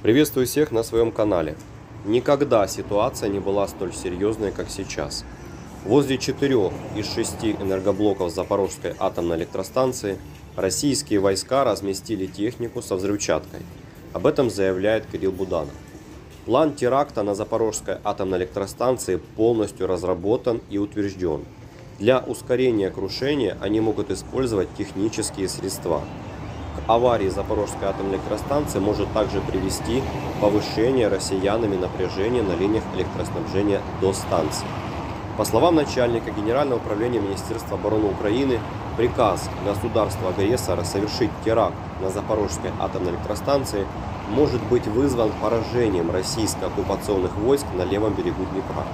Приветствую всех на своем канале. Никогда ситуация не была столь серьезной, как сейчас. Возле четырех из шести энергоблоков Запорожской атомной электростанции российские войска разместили технику со взрывчаткой. Об этом заявляет Кирилл Буданов. План теракта на Запорожской атомной электростанции полностью разработан и утвержден. Для ускорения крушения они могут использовать технические средства. Аварии Запорожской атомной электростанции может также привести повышение россиянами напряжения на линиях электроснабжения до станции. По словам начальника Генерального управления Министерства обороны Украины, приказ государства-агрессора совершить теракт на Запорожской атомной электростанции может быть вызван поражением российско-оккупационных войск на левом берегу Днепра.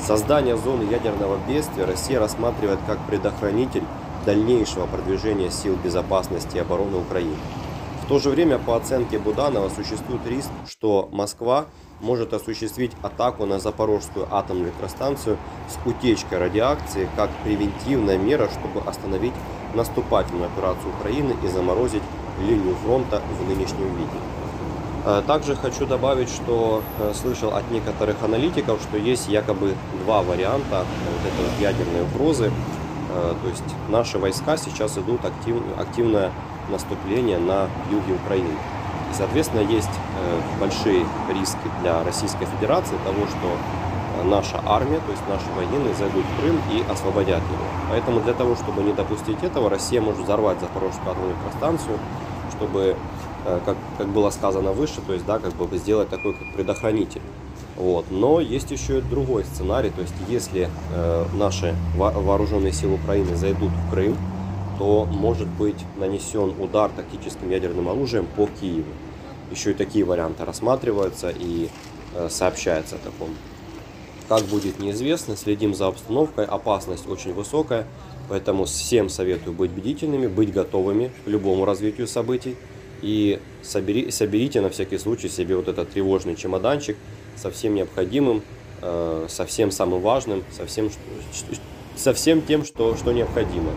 Создание зоны ядерного бедствия Россия рассматривает как предохранитель дальнейшего продвижения сил безопасности и обороны Украины. В то же время, по оценке Буданова, существует риск, что Москва может осуществить атаку на Запорожскую атомную электростанцию с утечкой радиации как превентивная мера, чтобы остановить наступательную операцию Украины и заморозить линию фронта в нынешнем виде. Э, также хочу добавить, что э, слышал от некоторых аналитиков, что есть якобы два варианта вот этой вот ядерной угрозы. Э, то есть наши войска сейчас идут актив, активное наступление на юге Украины. И, соответственно, есть большие риски для Российской Федерации того, что наша армия, то есть наши военные зайдут в Крым и освободят его. Поэтому для того, чтобы не допустить этого, Россия может взорвать Запорожскую атомную электростанцию, чтобы Э, как, как было сказано выше, то есть, да, как бы сделать такой как предохранитель. Вот. Но есть еще другой сценарий, то есть если э, наши вооруженные силы Украины зайдут в Крым, то может быть нанесен удар тактическим ядерным оружием по Киеву. Еще и такие варианты рассматриваются и э, сообщается о таком. Как будет неизвестно, следим за обстановкой, опасность очень высокая, поэтому всем советую быть бдительными, быть готовыми к любому развитию событий и собери, соберите на всякий случай себе вот этот тревожный чемоданчик со всем необходимым, э, со всем самым важным, со всем, со всем тем, что, что необходимо.